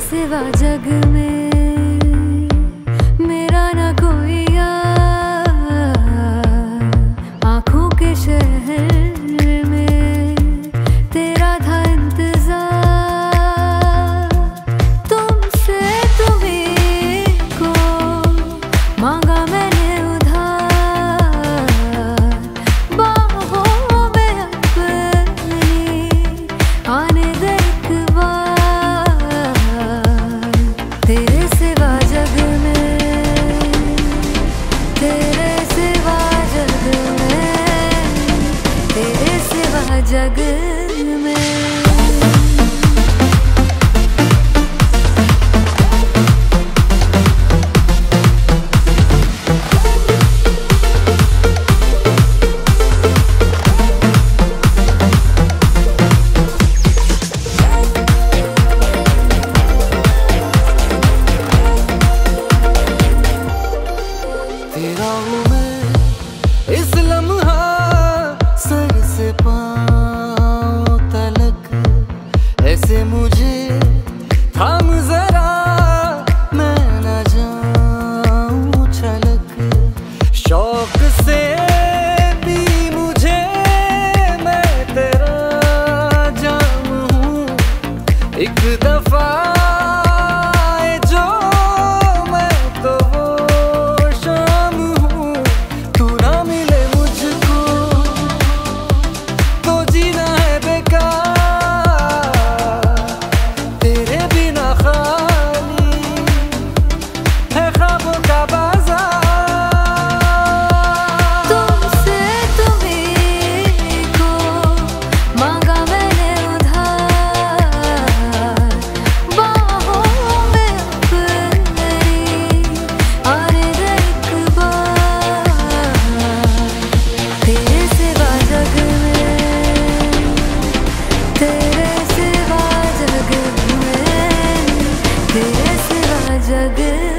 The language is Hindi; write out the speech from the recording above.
सिवा जग में। जग